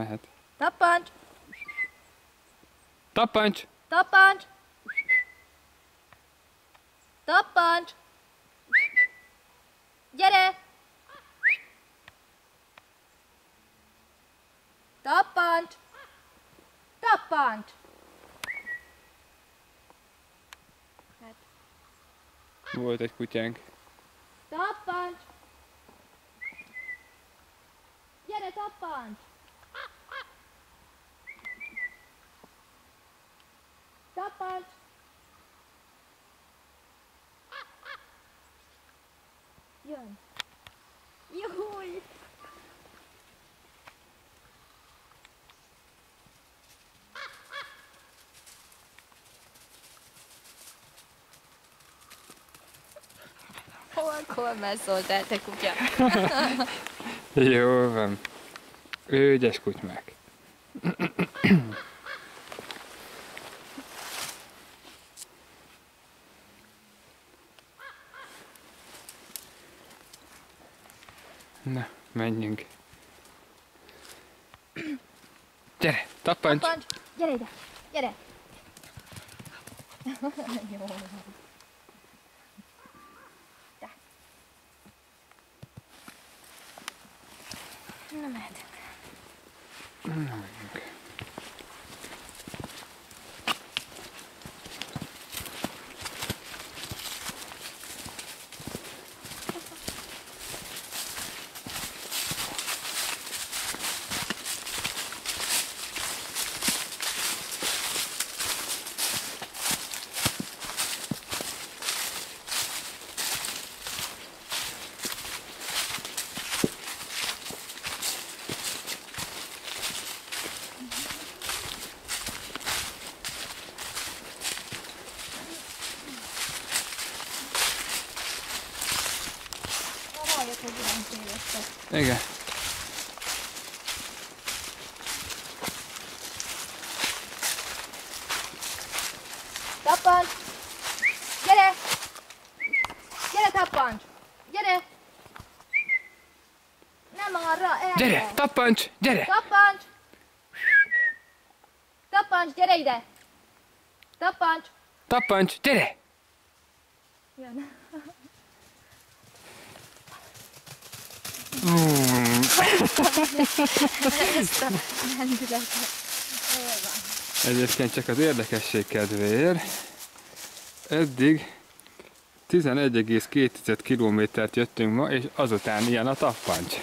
mehet. Tappancs! Tappancs! Tappancs! Tappancs! Gyere! Tappancs! Tappancs! Hát, Volt egy kutyánk. tappancs! Gyere, tappancs! Tappancs! Jön! Júj! Hol, hol messzoltál, te kutya? Jó van. Ügyes kutymák. Na, menjünk. Gyere, tappancs! Tappancs! Gyere ide! Gyere! Jó. Na mehetünk. Na, menjünk. Irány tévesztek. Igen. Tappancs! Gyere! Gyere, tappancs! Gyere! Nem arra, erre! Gyere, tappancs! Gyere! Tappancs! Tappancs, gyere ide! Tappancs! Tappancs! Gyere! Jön. Ezt a lendületet. Egyébként csak az érdekesség kedvéért, eddig 11,2 kilométert jöttünk ma, és azután ilyen a tappancs.